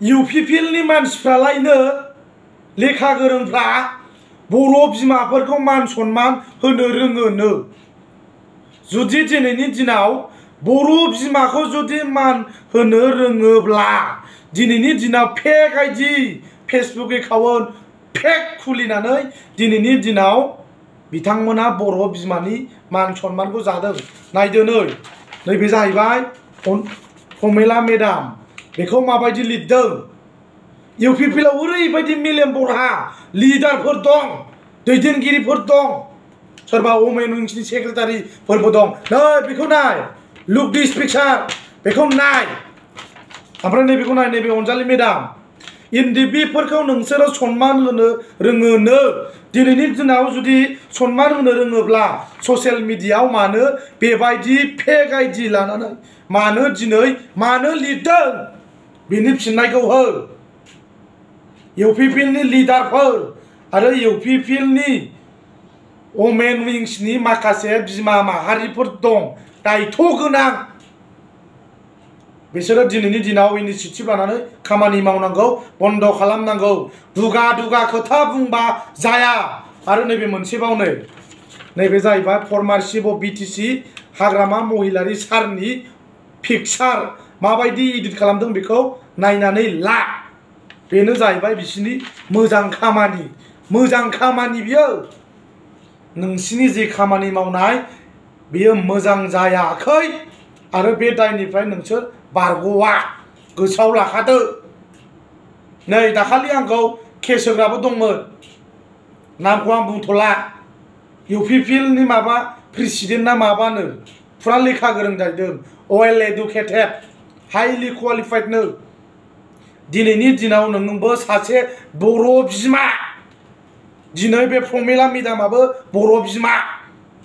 इउ पि पि एलनि मानसिफ्रालायनो लेखा गोरोंफ्रा बर' बिमाफोरखौ मान सनमान होनो रोङोनो जुदि दिनैनि दिनाव बर' बिमाखौ जुदि मान होनो रोङोब्ला दिनैनि दिनाव फेक आइदि फेसबुक एकाउन्ट फेक खुलिनानै दिनैनि दिनाव बिथांमोना बर' बिमानि मान सनमानखौ जादों नायदो नै नैबे जाहैबाय प्रमेला मेडाम बेखौ माबायदि लिरदों इउ पि पि एल आव ओरैबायदि मेलेम बरहा लिडारफोर दं दैदेनगिरिफोर दं सोरबा वमेन विंसनि सेक्रेटारिफोरबो दं नै बेखौ नाय लुक दिस पिक्सार बेखौ नाय ओमफ्राय नैबेखौ नाय नैबे अनजालि मेडाम इन्दि बेफोरखौ नोंसोरो सनमान होनो रोङोनो दिनैनि दिनाव जुदि सनमान होनो रोङोब्ला ससियेल मिडियायाव मानो बेबायदि फेक आइडि लानानै मानो दिनै मानो लिरदों बिनि हो इउ पि पि एलनि लिडारफोर आरो इउ पि पि एलनि वमेन विंसनि माखासे बिमा माहारिफोर दं। दायथ' गोनां बिसोरो दिनैनि दिनाव इनिसियेटिभ लानानै खामानि मावनांगौ, बंद खालामनांगौ। दुगा दुगा खोथा बुंबा जाया। आरो नैबे मोनसेबाव नै, नैबे जाहैबाय फर्मार चिफ अफ बि टि सि हाग्रामा महिलारि सारनि पिकचार। माबायदि इडिट खालामदों बेखौ नायनानै ला बेनो जाहैबाय बिसिनि मोजां खामानि मोजां खामानि बियो नोंसिनि जे खामानि मावनाय बियो मोजां जायाखै आरो बे दायनिफ्राय नोंसोर बारग'आ गोसोआव लाखादो नै दाखालि आंखौ केस होग्राबो दंमोन नामखौ आं बुंथ'ला इउ पि पि एलनि माबा प्रेसिडेन्ट ना माबानो फुरा लेखा गोरों जाहैदों वेल एडुकेटेड हाइलि क्वालिफाइडनो दिनैनि दिनाव नोंबो सासे बर' बिमा दिनै बे प्रमेला मेदामाबो बर' बिमा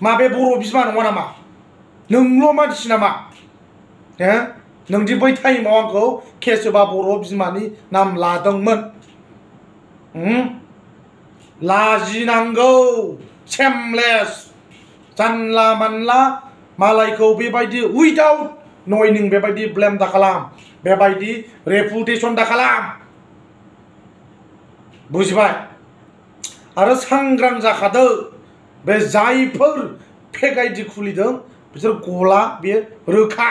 माबे बर' बिमा नङा नामा नोंल' मानसि नामा हो नोंदि बै टाइमाव आंखौ केस होबा बर' बिमानि नाम लादोंमोन लाजिनांगौ सेमलेस जानला मानला मालायखौ बेबायदि उइदाउट नयनिं बेबायदि ब्लेम दा खालाम बेबायदि रेपुटेसन दा खालाम बुजिबाय आरो सांग्रां जाखादो बे जायफोर फेक आइडि खुलिदों बिसोर गला बे रोखा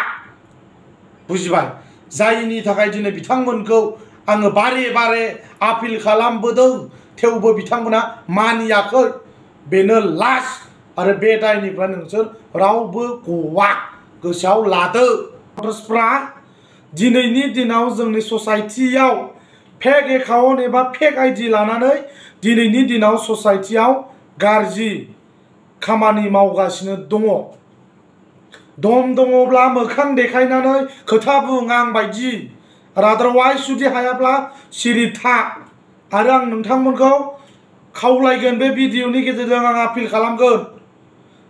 बुजिबाय जायनि थाखाय दिनै बिथांमोनखौ आङो बारे बारे आपिल खालामबोदों थेवबो बिथांमोना मानियाखै बेनो लास्ट आरो बे दायनिफ्राय नोंसोर रावबो गवा गोसोआव लादो भटार्सफ्रा दिनैनि दिनाव जोंनि ससाइटियाव फेक एकाउन्ट एबा फेक आइडि लानानै दिनैनि दिनाव ससाइटियाव गाज्रि खामानि मावगासिनो दङ दम दङब्ला मोखां देखायनानै खोथा बुं आं बायदि आदारवाइज जुदि हायाब्ला सिरि था आरो आं नोंथांमोनखौ खावलायगोन बे भिडिअनि गेजेरजों आं आपिल खालामगोन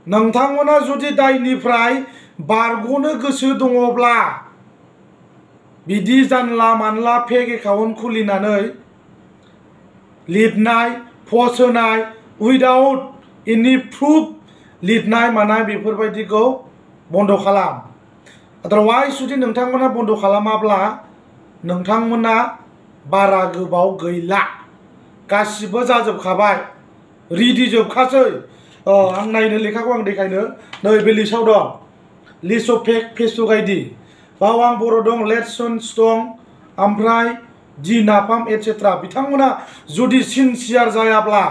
नोंथांमोना जुदि दायनिफ्राय बारग'नो गोसो दङब्ला, बिदि जानला मानला फेक एकाउन्ट खुलिनानै लिरनाय, पस्ट होनाय उइदाउट एनि प्रुफ लिरनाय मानाय बेफोरबायदिखौ बंद खालाम। आदारवाइज जुदि नोंथांमोना बंद खालामाब्ला, नोंथांमोना बारा गोबाव गैला। गासिबो जाजोबखाबाय। रेडि जोबखासै। आं नायनो लेखाखौ आं देखायनो नै बे लिस्टआव दं list of fake Facebook ID बाव आं बर' दं लेट्सन्स दं ओमफ्राय दि नाफाम एटसेट्रा बिथांमोना जुदि सिनसियार जायाब्ला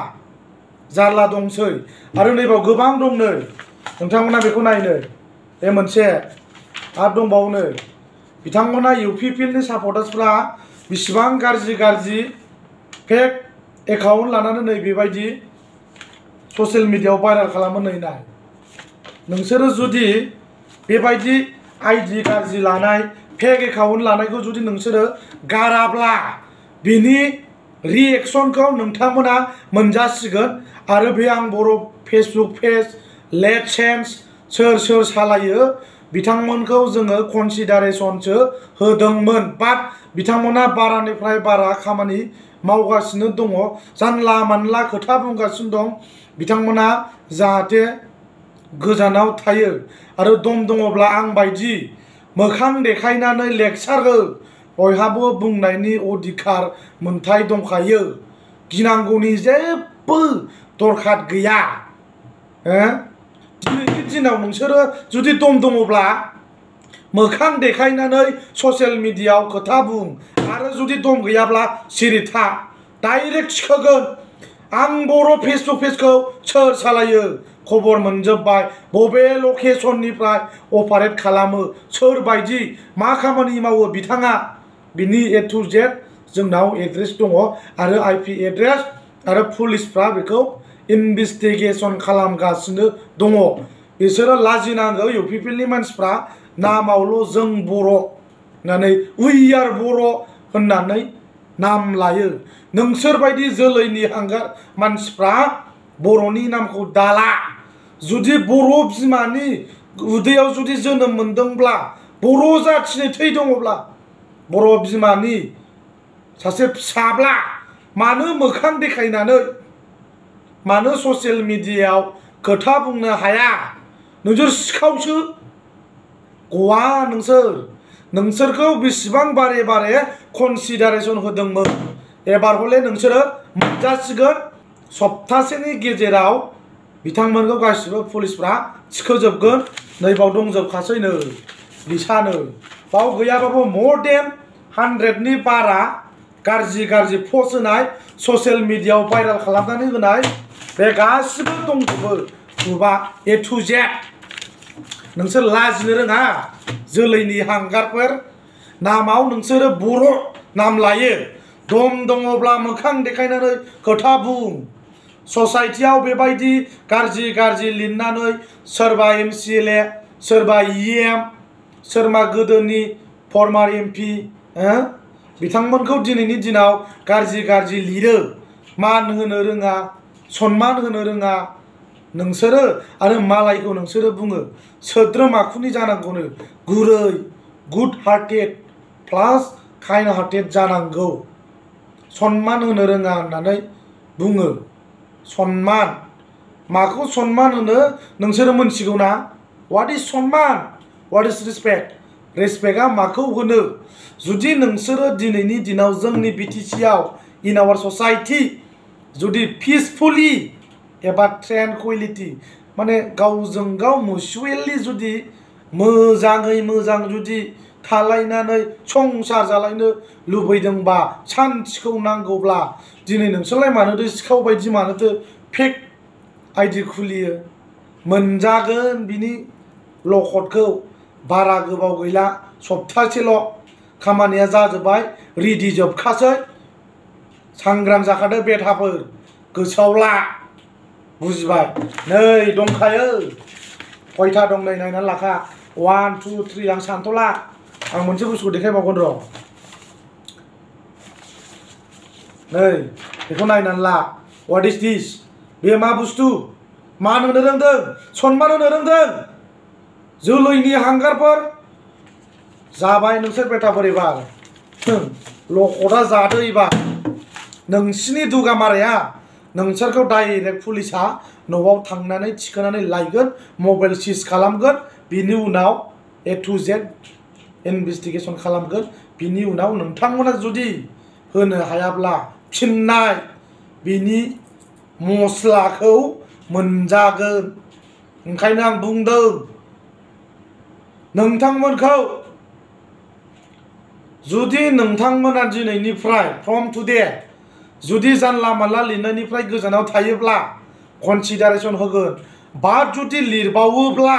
जारला दंसै आरो नैबाव गोबां दं नै नोंथांमोना बेखौ नायनो बे मोनसे आरो दंबावो नै बिथांमोना इउ पि पि एलनि सापर्टार्सफ्रा बिसिबां गाज्रि गाज्रि फेक एकाउन्ट लानानै नै बेबायदि ससियेल मिडियायाव भाइरेल खालामो नै नाय नोंसोरो जुदि बेबायदि आइडि गाज्रि लानाय, फेक एकाउन्ट लानायखौ जुदि नोंसोरो गाराब्ला, बिनि रिएक्सनखौ नोंथांमोना मोनजासिगोन। आरो बे आं बर' फेसबुक पेज, लेट चेन्ज सोर सोर सालायो, बिथांमोनखौ जोङो कनसिडारेसनसो होदोंमोन। बाट बिथांमोना बारानिफ्राय बारा खामानि मावगासिनो दङ। जानला मानला खोथा बुंगासिनो दं। बिथांमोना जाहाथे गोजानाव थायो आरो दम दङब्ला आं बायदि मोखां देखायनानै लेक्सार हो बयहाबो बुंनायनि अधिकार मोन्थाय दंखायो गिनांगौनि जेबो दरखार गैया हो दिनैनि दिनाव नोंसोरो जुदि दम दङब्ला मोखां देखायनानै ससियेल मिडियायाव खोथा बुं आरो जुदि दम गैयाब्ला सिरि था डाइरेक्ट सिखोगोन आं बर' फेसबुक पेजखौ सोर सालायो? खबर मोनजोब्बाय। बबे लकेसननिफ्राय अपारेट खालामो? सोरबायदि मा खामानि मावो बिथाङा? बिनि ए टु जेड जोंनाव एड्रेस दङ आरो आइपि एड्रेस आरो पुलिसफ्रा बेखौ इनभेस्टिगेसन खालामगासिनो दङ। बिसोरो लाजिनांगौ इउ पि पि एलनि मानसिफ्रा नामावल' जों बर' होननानै, उइ आर बर' होननानै नाम लायो। नोंसोरबायदि जोलैनि हांगार मानसिफ्रा बर'नि नामखौ दाला। जुदि बर' बिमानि उदैयाव जुदि जोनोम मोनदोंब्ला, बर' जाथिनि थै दङब्ला, बर' बिमानि सासे फिसाब्ला मानो मोखां देखायनानै, मानो ससियेल मिडियायाव खोथा बुंनो हाया? नोंसोर सिखावसो। गवा नोंसोर। नोंसोरखौ बेसेबां बारे बारे कनसिडारेसन होदोंमोन? एबार हले नोंसोरो मोनजासिगोन। सप्तासेनि गेजेराव बिथांमोनखौ गासिबो पुलिसफ्रा थिखोजोबगोन। नैबाव दंजोबखासै नै लिसानो बाव गैयाबाबो मर देन हान्ड्रेडनि बारा गाज्रि गाज्रि पस्ट होनाय ससियेल मिडियायाव भाइराल खालामनानै होनाय, बे गासिबो दंजोबो। ग्रुपआ ए टु जेड नोंसोर लाजिनो रोङा। जोलैनि हांगारफोर। नामाव नोंसोरो बर' नाम लायो। दम दङब्ला मोखां देखायनानै खोथा बुं। ससाइटियाव बेबायदि गाज्रि गाज्रि लिरनानै सोरबा एम सि एल ए, सोरबा इ एम, सोरबा गोदोनि फर्मार एम पि बिथांमोनखौ दिनैनि दिनाव गाज्रि गाज्रि लिरो। मान होनो रोङा, सनमान होनो रोङा। नोंसोरो आरो मालायखौ नोंसोरो बुङो सोद्रोम आखुनि जानांगौनो। गुरै, good hearted, plus kind hearted जानांगौ। सनमान होनो रोङा होननानै बुङो। सनमान। माखौ सनमान होनो नोंसोरो मोनथिगौ ना? वाट इज़ सनमान? वाट इज़ रिसपेक्ट रेसपेक्टआ माखौ होनो? जुदि नोंसोरो दिनैनि दिनाव जोंनि बि टि सिआव इन आवार ससाइटि जुदि पिसफुलि एबा ट्रेनकुइलिटि माने गावजों गाव मिउचुवेलि जुदि मोजाङै मोजां जुदि थालायनानै संसार जालायनो लुबैदोंबा सान्थिखौ नांगौब्ला, दिनै नोंसोरलाय मानोथो सिखाव बायदि मानोथो फेक आइडि खुलियो? मोनजागोन बिनि लकटखौ बारा गोबाव गैला, सप्तासेल' खामानिया जाजोब्बाय, रेडि जोबखासै। सांग्रां जाखादो बेथाफोर। गोसोआव ला। बुजिबाय नै दंखायो खयथा दं नै नायनानै लाखा वान टु थ्रि आं सानथ'ला आं मोनसे बुस्थुखौ देखायबावगोन र' नै बेखौ नायनानै ला वाट इज दिस बे मा बुस्थु मान होनो रोंदों सनमान होनो रोंदों जोलैनि हांगारफोर जाबाय नोंसोर बेटाफोर एबार लकटा जादो एबार नोंसिनि दुगामाराया नोंसोरखौ डाइरेक्ट पुलिसा न'आव थांनानै थिखोनानै लायगोन मबाइल सिज खालामगोन बिनि उनाव ए टु जेड इनभेस्टिगेसन खालामगोन बिनि उनाव नोंथांमोना जुदि होनो हायाब्ला फिननाय बिनि मस्लाखौ मोनजागोन ओंखायनो आं बुंदों नोंथांमोनखौ जुदि नोंथांमोना दिनैनिफ्राय फ्रम टुडे जुदि जानला मानला लिरनायनिफ्राय गोजानाव थायोब्ला कनसिडारेसन होगोन। बा जुदि लिरबावोब्ला,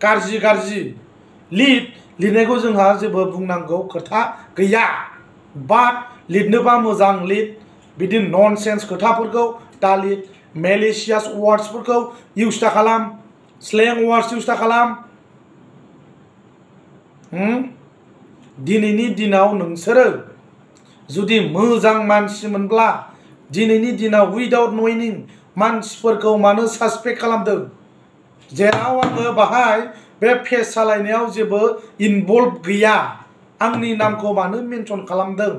गाज्रि गाज्रि लिर। लिरनायखौ जोंहा जेबो बुंनांगौ खोथा गैया। बाट लिरनोबा मोजां लिर। बिदि नन सेन्स खोथाफोरखौ दा लिर मेलेसियास वार्डसफोरखौ इउस दा खालाम। स्लें वार्डस इउस दा खालाम। दिनैनि दिनाव नोंसोरो जुदि मोजां मानसिमोनब्ला दिनैनि दिनाव उइदाउट नयनिं मानसिफोरखौ मानो सासपेक्ट खालामदों जेराव आङो बाहाय बे पेज सालायनायाव जेबो इनभल्भ गैया आंनि नामखौ मानो मेनसन खालामदों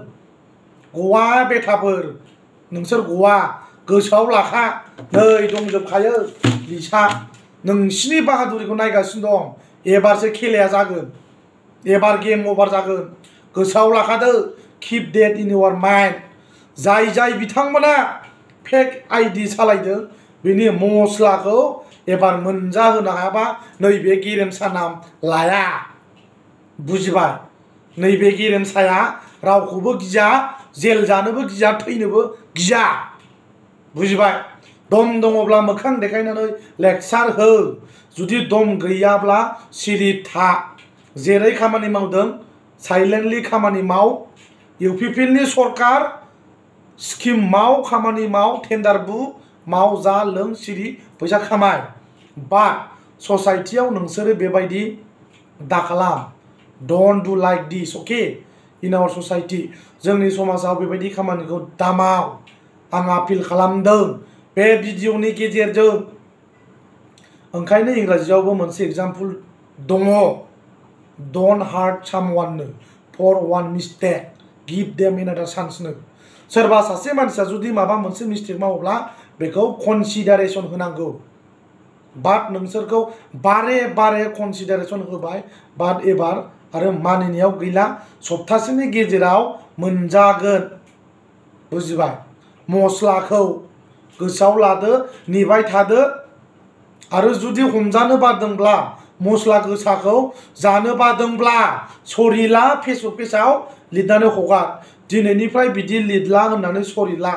गवा बेथाफोर नोंसोर गवा गोसोआव लाखा नै दंजोबखायो लिसा नोंसिनि बाहादुरिखौ नायगासिनो दं एबारसो खेलाया जागोन एबार गेम अभार जागोन गोसोआव लाखादो किप डेट इन इउर माइन्ड जाय जाय बिथांमोना फेक आइडि सालायदों। बिनि मस्लाखौ एबार मोनजाहोनो हायाबा नैबे गेरेमसा नाम लाया। बुजिबाय? नैबे गेरेमसाया रावखौबो गिया, जेल जानोबो गिया, थैनोबो गिया। बुजिबाय? दम दङब्ला मोखां देखायनानै लेक्सार हो। जुदि दम गैयाब्ला सिरि था। जेरै खामानि मावदों, साइलेन्टलि खामानि माव। इउ पि पि सरकार स्किम माव खामानि माव टेन्डार बु माव जा लों सिरि फैसा खामाय। बा ससाइटियाव नोंसोरो बेबायदि दा खालाम डन्ट डु लाइक दिस अके इन आवर ससाइटि जोंनि समाजाव बेबायदि खामानिखौ दामाव। आं आपिल खालामदों। बे भिडिअनि गेजेरजों। ओंखायनो इंराजियावबो मोनसे एग्ज़ाम्पल दङ। Don't hurt सामवाननो for one mistake give them another चान्सनो सोरबा सासे मानसिया जुदि माबा मोनसे मिस्टेक मावोब्ला बेखौ कनसिडारेसन होनांगौ। बाट नोंसोरखौ बारे बारे कनसिडारेसन होबाय बाट एबार आरो मानिनायाव गैला, सप्तासेनि गेजेराव मोनजागोन। बुजिबाय? मस्लाखौ गोसोआव लादो, नेबाय थादो। आरो जुदि हमजानो बादोंब्ला मस्ला गोसाखौ जानो बादोंब्ला सरिला फेसबुक पेजाव लिरनानै हगार। दिनैनिफ्राय बिदि लिरला होननानै सरिला।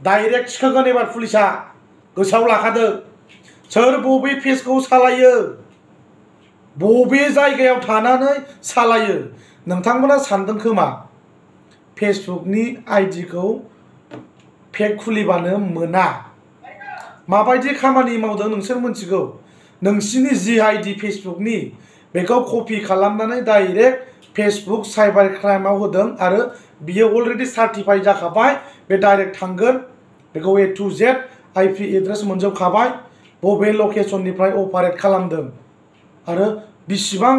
डाइरेक्ट थिखोगोन एबार पुलिसा गोसोआव लाखादो। सोर बबे पेजखौ सालायो? बबे जायगायाव थानानै सालायो? नोंथांमोना सानदों खोमा? फेसबुकनि आइडिखौ फेक खुलिबानो मोना। माबायदि खामानि मावदों नोंसोर मिथिगौ नोंसिनि जि आइडि फेसबुकनि बेखौ कपि खालामनानै डाइरेक्ट फेसबुक साइबार क्राइमाव होदों आरो बियो अलरेडि सार्टिफाइ जाखाबाय। बे डाइरेक्ट थांगोन। बेखौ A to Z IP address मोनजोबखाबाय। बबे लकेसननिफ्राय अपारेट खालामदों? आरो बिसिबां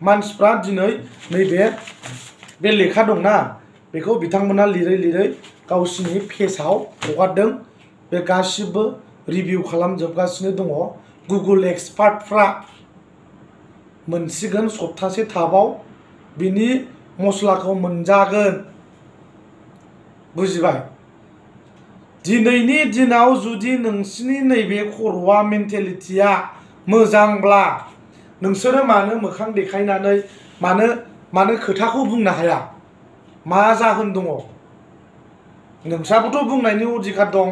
मानसिफ्रा दिनै नैबे बे लेखा दंना? बेखौ बिथांमोना लिरै लिरै गावसिनि पेजाव हगारदों। बे गासिबो रिभिउ खालामजोबगासिनो दङ। गुगोल एक्सपार्टफ्रा मोनसिगोन सप्तासे थाबाव बिनि मस्लाखौ मोनजागोन बुजिबाय दिनैनि दिनाव जुदि नोंसिनि नैबे खर'आ मेन्टेलिटिया मोजांब्ला नोंसोरो मानो मोखां देखायनानै मानो मानो खोथाखौ बुंनो हाया मा जाहोन दङ नोंस्राबोथ' बुंनायनि अधिकार दं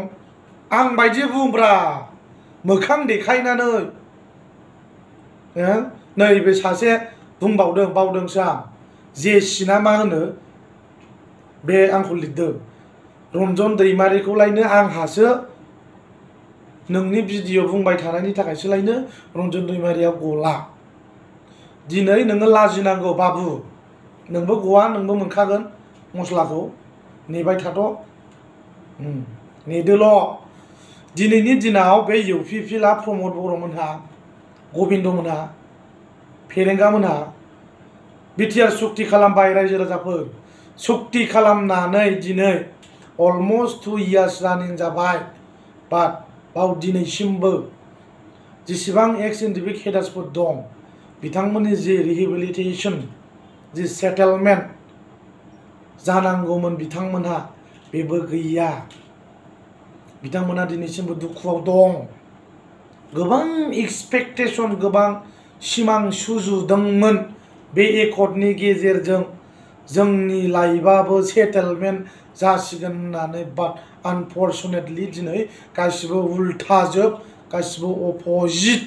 आं बायदि बुंब्रा मोखां देखायनानै नैबे सासे बुंबावदों बावदोंसो आं जेसि ना मा होनो बे आंखौ लिरदों रन्जन दैमारिखौलायनो आंहासो नोंनि भिडिअ बुंबाय थानायनि थाखायसोलायनो रन्जन दैमारिया गला दिनै नोङो लाजिनांगौ बाबु नोंबो गवा नोंबो मोनखागोन मस्लाखौ नेबाय थाथ' नेदोल' दिनैनि दिनाव बे इउ पि पि एलआ प्रमद बर'मोनहा, गबिन्दमोनहा, फेरेंगामोनहा, बिटिआर सुक्ति खालामबाय रायजो राजाफोर। सुक्ति खालामनानै दिनै अलमस्ट इयार्स रानिं जाबाय बाट बाव दिनैसिमबो जेसेबां एक्स इन्डिभिक हेडार्सफोर दं, बिथांमोननि जि रिहेबिलिटेसन जि सेटेलमेन्ट जानांगौमोन बिथांमोनहा गैया। बिथांमोना दिनैसिमबो दुखुआव दं गोबां एक्सपेक्टेसन गोबां सिमां सुजुदोंमोन बे एकर्डनि गेजेरजों जोंनि लाइफआबो सेटेलमेन्ट जासिगोन होननानै बाट आनफर्चुनेटलि दिनै गासिबो उल्थाजोब गासिबो अपोजिट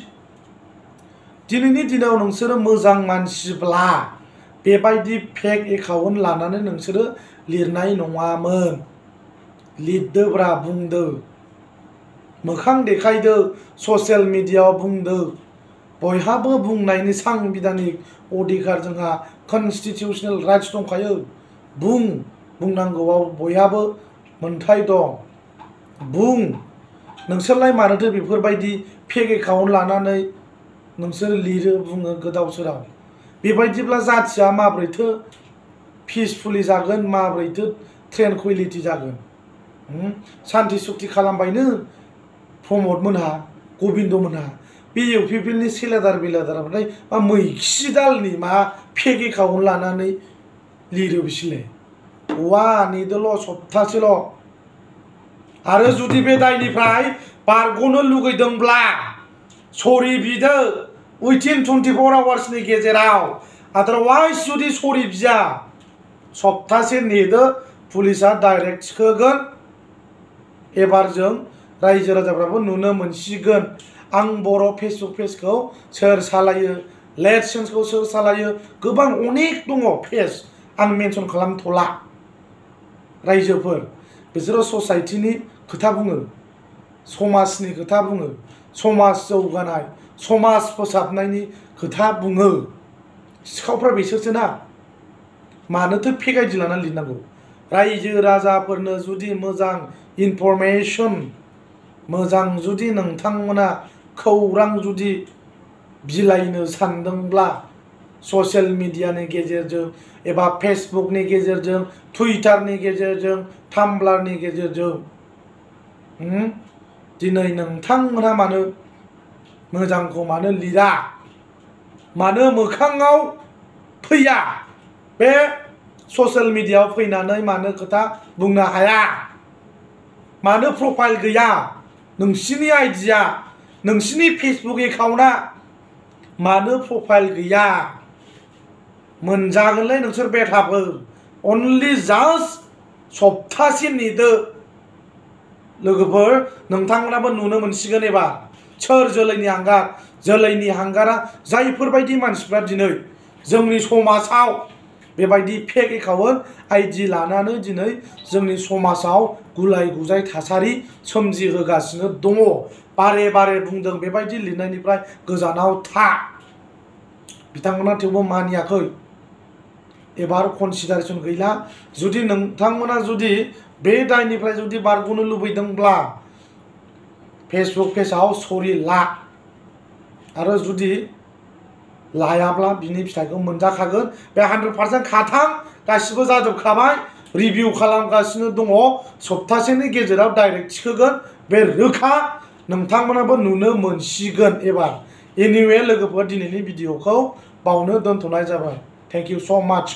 दिनैनि दिनाव नोंसोरो मोजां मानसिब्ला बेबायदि फेक एकाउन्ट लानानै नोंसोरो लिरनाय नङामोन लिरदोब्रा बुंदो। मोखां देखायदो ससियेल मिडियाआव बुंदो। बयहाबो बुंनायनि सांबिधानिक अधिकार जोंहा कनस्टिटिउसनेल राइट्स दंखायो। बुं बुंनांगौआव बयहाबो मोन्थाय दं। बुं नोंसोरलाय मानोथो बेफोरबायदि फेक एकाउन्ट लानानै नोंसोर लिरो बुङो गोदाव सोराव? बेबायदिब्ला जाथिया माब्रैथो पिसफुलि जागोन माब्रैथो ट्रेनकुइलिटि जागोन? सान्ति सुक्ति खालामबायनो प्रमद मोनहा गबिन्द मोनहा बे इउ पि पि एलनि सेलेदार बेलेदार ओमफ्राय मा मैखि दालनि मा फेक एकाउन्ट लानानै लिरो बिसोरलाय औवा नेदोल' सप्तासेल' आरो जुदि बे दायनिफ्राय बारग'नो लुगैदोंब्ला सरि बिदो उइथिन टुइन्टिफर आवार्सनि गेजेराव आदारवाइज जुदि सरि बिया सप्तासे नेदो पुलिसा डाइरेक्ट थिखोगोन एबार जों रायजो राजाफ्राबो नुनो मोनसिगोन। आं बर' फेसबुक पेजखौ सोर सालायो, लेट सेन्सखौ सोर सालायो, गोबां अनेक दङ पेज आं मेनसन खालामथ'ला। रायजोफोर, बिसोरो ससाइटिनि खोथा बुङो, समाजनि खोथा बुङो, समाज जौगानाय, समाज फोसाबनायनि खोथा बुङो। सिखावफ्रा बिसोरसो ना मानोथो फेक लानानै लिरनांगौ? रायजो राजाफोरनो जुदि मोजां इनफरमेसन मोजां जुदि नोंथांमोना खौरां जुदि बिलाइनो सानदोंब्ला ससियेल मिडियानि गेजेरजों एबा फेसबुकनि गेजेरजों टुइटारनि गेजेरजों टाम्बलारनि गेजेरजों दिनै नोंथांमोनहा मानो मोजांखौ मानो लिरा मानो मोखाङाव फैया बे ससियेल मिडियायाव फैनानै मानो खोथा बुंनो हाया मानो प्रफाइल गैया नोंसिनि आइडिया नोंसिनि फेसबुक एकाउन्टआ मानो प्रफाइल गैया मोनजागोनलै नोंसोर बेथाफोर अनलि जास्ट सप्तासे नेदो लोगोफोर नोंथांमोनाबो नुनो मोनसिगोन एबार सोर जोलैनि हांगार जोलैनि हांगारा जायफोरबायदि मानसिफ्रा दिनै जोंनि समाजाव बेबायदि फेक एकाउन्ट आइडि लानानै दिनै जोंनि समाजाव गुलाय गुजाय थासारि सोमजिहोगासिनो दङ। बारे बारे बुंदों बेबायदि लिरनायनिफ्राय गोजानाव था। बिथांमोना थेवबो मानियाखै। एबार कनसिडारेसन गैला। जुदि नोंथांमोना जुदि बे दायनिफ्राय जुदि बारग'नो लुबैदोंब्ला फेसबुक पेजाव सरि ला। आरो जुदि लायाब्ला बिनि फिथाइखौ मोनजाखागोन। बे हान्ड्रेड पार्सेन्ट खाथां गासिबो जाजोबखाबाय। रिभिउ खालामगासिनो दङ। सप्तासेनि गेजेराव डाइरेक्ट थिखोगोन। बे रोखा नोंथांमोनाबो नुनो मोनसिगोन एबार। एनिवे लोगोफोर दिनैनि भिडिअखौ बावनो दोनथ'नाय जाबाय। थेंक इउ स' माच